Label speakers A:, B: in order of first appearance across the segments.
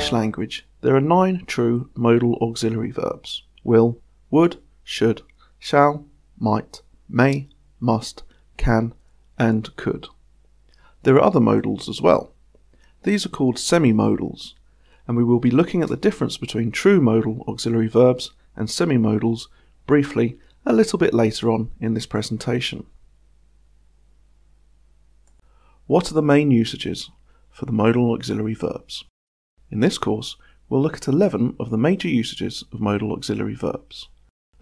A: English language, there are nine true modal auxiliary verbs will, would, should, shall, might, may, must, can, and could. There are other modals as well. These are called semi-modals, and we will be looking at the difference between true modal auxiliary verbs and semi-modals briefly a little bit later on in this presentation. What are the main usages for the modal auxiliary verbs? In this course, we'll look at 11 of the major usages of modal auxiliary verbs.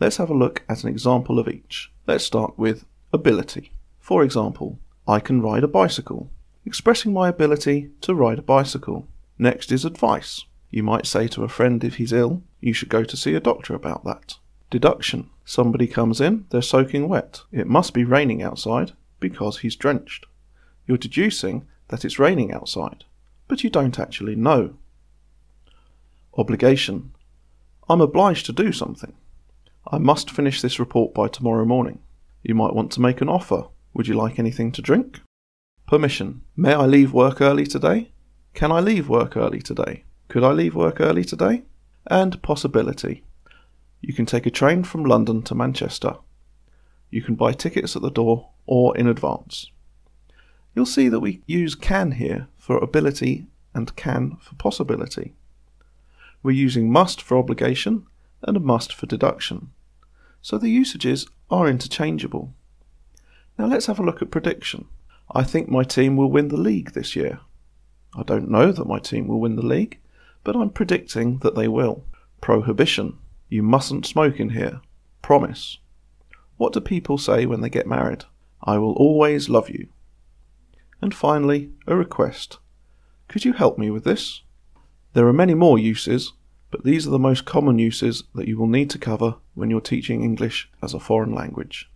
A: Let's have a look at an example of each. Let's start with ability. For example, I can ride a bicycle, expressing my ability to ride a bicycle. Next is advice. You might say to a friend if he's ill, you should go to see a doctor about that. Deduction. Somebody comes in, they're soaking wet. It must be raining outside because he's drenched. You're deducing that it's raining outside, but you don't actually know. Obligation. I'm obliged to do something. I must finish this report by tomorrow morning. You might want to make an offer. Would you like anything to drink? Permission. May I leave work early today? Can I leave work early today? Could I leave work early today? And possibility. You can take a train from London to Manchester. You can buy tickets at the door or in advance. You'll see that we use can here for ability and can for possibility. We're using must for obligation and must for deduction. So the usages are interchangeable. Now let's have a look at prediction. I think my team will win the league this year. I don't know that my team will win the league, but I'm predicting that they will. Prohibition. You mustn't smoke in here. Promise. What do people say when they get married? I will always love you. And finally, a request. Could you help me with this? There are many more uses, but these are the most common uses that you will need to cover when you're teaching English as a foreign language.